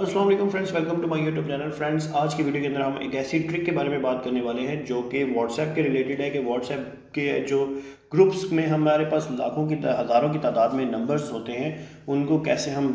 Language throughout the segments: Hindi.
Aslam friends welcome to my YouTube channel friends, आज की वीडियो के अंदर हम एक ऐसी ट्रिक के बारे में बात करने वाले हैं, जो कि व्हाट्सएप के रिलेटेड है कि व्हाट्सएप के जो ग्रुप्स में हमारे पास लाखों की हज़ारों की तादाद में नंबर्स होते हैं, उनको कैसे हम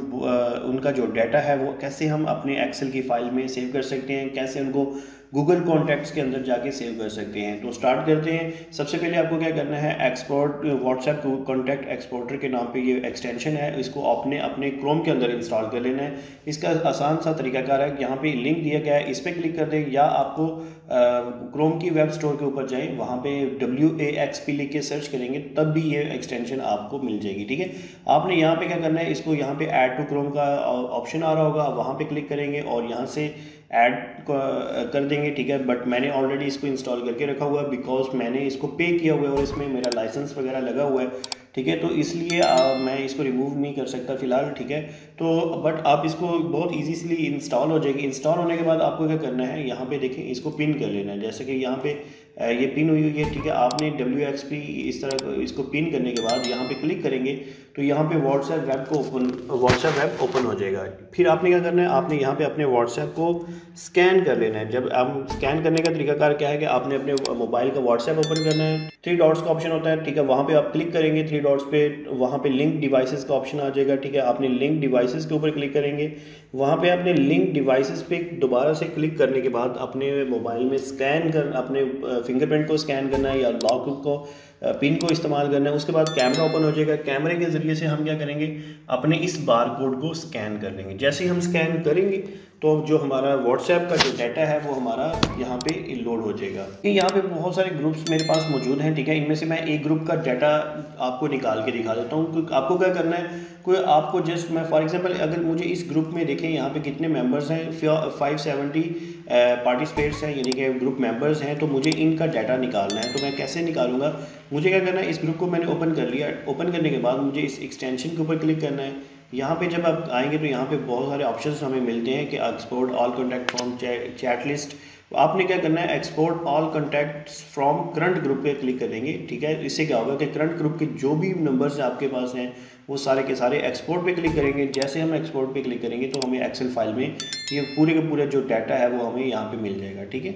उनका जो डाटा है, वो कैसे हम अपने एक्सेल की फ़ाइल में सेव कर सकते हैं, कैसे उनको गूगल कॉन्टैक्ट्स के अंदर जाके सेव कर सकते हैं। तो स्टार्ट करते हैं। सबसे पहले आपको क्या करना है? एक्सपोर्ट व्हाट्सएप कॉन्टैक्ट एक्सपोर्टर के नाम पे ये एक्सटेंशन है। इसको आपने अपने क्रोम के अंदर इंस्टॉल कर लेना है। इसका आसान सा तरीकाकार है। यहाँ पे लिंक दिया गया है। इस पर क्लिक कर दें या आपको क्रोम की वेब स्टोर के ऊपर जाएँ, वहाँ पे डब्ल्यू ए एक्स पी लिख के सर्च करेंगे, तब भी ये एक्सटेंशन आपको मिल जाएगी, ठीक है? आपने यहाँ पे क्या करना है? इसको यहाँ पे ऐड टू क्रोम का ऑप्शन आ रहा होगा। वहाँ पे क्लिक करेंगे और यहाँ से ऐड कर देंगे, ठीक है? बट मैंने ऑलरेडी इसको इंस्टॉल करके रखा हुआ है बिकॉज़ मैंने इसको पे किया हुआ है और इसमें मेरा लाइसेंस वगैरह लगा हुआ है। ठीक है? तो इसलिए मैं इसको रिमूव नहीं कर सकता फ़िलहाल, ठीक है? तो बट आप इसको बहुत ईजीली इंस्टॉल हो जाएगी। इंस्टॉल होने के बाद आपको क्या करना है? यहाँ पे देखें, इसको पिन कर लेना है। जैसे कि यहाँ पे ये पिन हुई हुई है, ठीक है? आपने डब्ल्यू एक्स पी इस तरह इसको पिन करने के बाद यहाँ पे क्लिक करेंगे तो यहाँ पे व्हाट्सएप वेब को ओपन व्हाट्सएप वेब ओपन हो जाएगा। फिर आपने क्या करना है? आपने यहाँ पे अपने व्हाट्सएप को स्कैन कर लेना है। जब आप स्कैन करने का तरीकाकार क्या है कि आपने अपने मोबाइल का व्हाट्सएप ओपन करना है। थ्री डॉट्स का ऑप्शन होता है, ठीक है? वहाँ पर आप क्लिक करेंगे थ्री डॉट्स पे, वहाँ पे लिंक डिवाइसेस का ऑप्शन आ जाएगा, ठीक है? आपने लिंक डिवाइसेस के ऊपर क्लिक करेंगे। वहाँ पे आपने लिंक डिवाइसेस पे दोबारा से क्लिक करने के बाद अपने मोबाइल में स्कैन कर, अपने फिंगरप्रिंट को स्कैन करना है या लॉक को। पिन को इस्तेमाल करना है। उसके बाद कैमरा ओपन हो जाएगा। कैमरे के ज़रिए से हम क्या करेंगे? अपने इस बार कोड को स्कैन कर लेंगे। जैसे ही हम स्कैन करेंगे तो जो हमारा व्हाट्सएप का जो डाटा है, वो हमारा यहाँ पे लोड हो जाएगा। यहाँ पे बहुत सारे ग्रुप्स मेरे पास मौजूद हैं, ठीक है? इनमें से मैं एक ग्रुप का डाटा आपको निकाल के दिखा देता हूँ। आपको क्या करना है? कोई आपको जस्ट मैं फॉर एग्जांपल अगर मुझे इस ग्रुप में देखें, यहाँ पे कितने मेंबर्स हैं? फाइव सेवेंटी पार्टिसिपेट्स हैं, यानी कि ग्रुप मेंबर्स हैं तो मुझे इनका डाटा निकालना है। तो मैं कैसे निकालूँगा? मुझे क्या करना है? इस ग्रुप को मैंने ओपन कर लिया। ओपन करने के बाद मुझे इस एक्सटेंशन के ऊपर क्लिक करना है। यहाँ पे जब आप आएँगे तो यहाँ पे बहुत सारे ऑप्शंस हमें मिलते हैं कि export all contact form chat list तो आपने क्या करना है? Export all contact from current group पे क्लिक करेंगे, ठीक है? इससे क्या होगा कि करंट ग्रुप के जो भी नंबर्स आपके पास हैं, वो सारे के सारे एक्सपोर्ट पे क्लिक करेंगे। जैसे हम एक्सपोर्ट पे क्लिक करेंगे तो हमें एक्सेल फ़ाइल में ये पूरे के पूरे जो डाटा है, वो हमें यहाँ पर मिल जाएगा, ठीक है?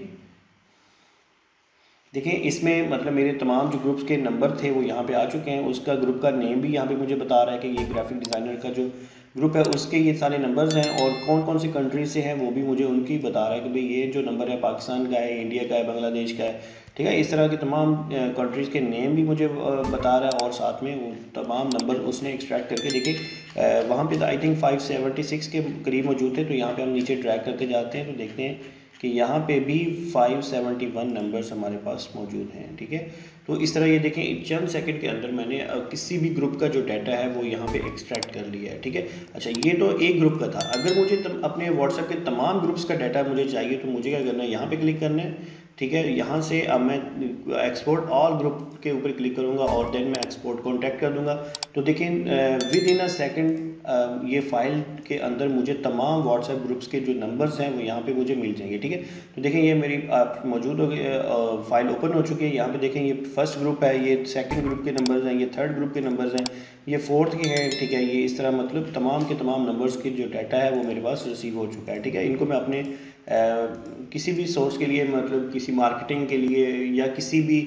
देखिए, इसमें मतलब मेरे तमाम जो ग्रुप्स के नंबर थे, वो यहाँ पे आ चुके हैं। उसका ग्रुप का नेम भी यहाँ पे मुझे बता रहा है कि ये ग्राफिक डिज़ाइनर का जो ग्रुप है, उसके ये सारे नंबर्स हैं और कौन कौन सी कंट्री से हैं, वो भी मुझे उनकी बता रहा है कि भाई ये जो नंबर है, पाकिस्तान का है इंडिया का है बांग्लादेश का है, ठीक है? इस तरह के तमाम कंट्रीज़ के नेम भी मुझे बता रहा है और साथ में वो तमाम नंबर उसने एक्सट्रैक्ट करके देखे। वहाँ पे I think five seventy six के करीब मौजूद थे तो यहाँ पर हम नीचे ट्रैक करके जाते हैं तो देखते हैं कि यहाँ पे भी 571 नंबर्स हमारे पास मौजूद हैं, ठीक है? तो इस तरह ये देखें चंद सेकंड के अंदर मैंने किसी भी ग्रुप का जो डाटा है वो यहाँ पे एक्सट्रैक्ट कर लिया है, ठीक है? अच्छा ये तो एक ग्रुप का था। अगर मुझे अपने व्हाट्सएप के तमाम ग्रुप्स का डाटा मुझे चाहिए तो मुझे क्या करना है? यहाँ पर क्लिक करना है। ठीक है, यहाँ से अब मैं एक्सपोर्ट ऑल ग्रुप के ऊपर क्लिक करूँगा और देन मैं एक्सपोर्ट कॉन्टैक्ट कर दूँगा। तो देखें विद इन अ सेकेंड ये फ़ाइल के अंदर मुझे तमाम व्हाट्सएप ग्रुप्स के जो नंबर्स हैं वो यहाँ पे मुझे मिल जाएँगे, ठीक है? तो देखें ये मेरी मौजूद हो गई फ़ाइल ओपन हो चुकी है। यहाँ पे देखें ये फ़र्स्ट ग्रुप है, ये सेकेंड ग्रुप के नंबर्स हैं, ये थर्ड ग्रुप के नंबर्स हैं। ये फोर्थ की है ठीक है ये इस तरह मतलब तमाम के तमाम नंबर्स के जो डाटा है वो मेरे पास रिसीव हो चुका है ठीक है। इनको मैं अपने आ, किसी भी सोर्स के लिए मतलब किसी मार्केटिंग के लिए या किसी भी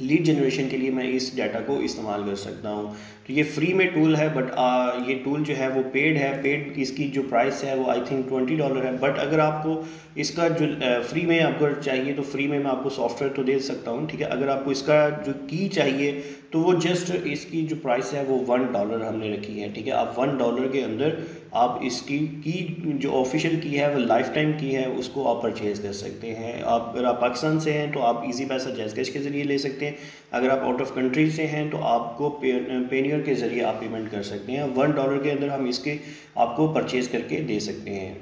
लीड जनरेशन के लिए मैं इस डाटा को इस्तेमाल कर सकता हूँ। तो ये फ्री में टूल है बट आ, ये टूल जो है वो पेड है। पेड इसकी जो प्राइस है वो आई थिंक ट्वेंटी डॉलर है। बट अगर आपको इसका जो फ्री में आपको चाहिए तो फ्री में मैं आपको सॉफ्टवेयर तो दे सकता हूँ ठीक है? अगर आपको इसका जो की चाहिए तो वो जस्ट इसकी जो प्राइस है वो वन डॉलर हमने रखी है ठीक है? आप वन डॉलर के अंदर आप इसकी की जो ऑफिशियल की है, वो लाइफ टाइम की है, उसको आप परचेज़ कर सकते हैं। आप अगर आप पाकिस्तान से हैं तो आप इजी पैसा जैस कैश के ज़रिए ले सकते हैं। अगर आप आउट ऑफ़ कंट्री से हैं तो आपको पेनियर के ज़रिए आप पेमेंट कर सकते हैं। वन डॉलर के अंदर हम इसके, आपको परचेज़ करके दे सकते हैं।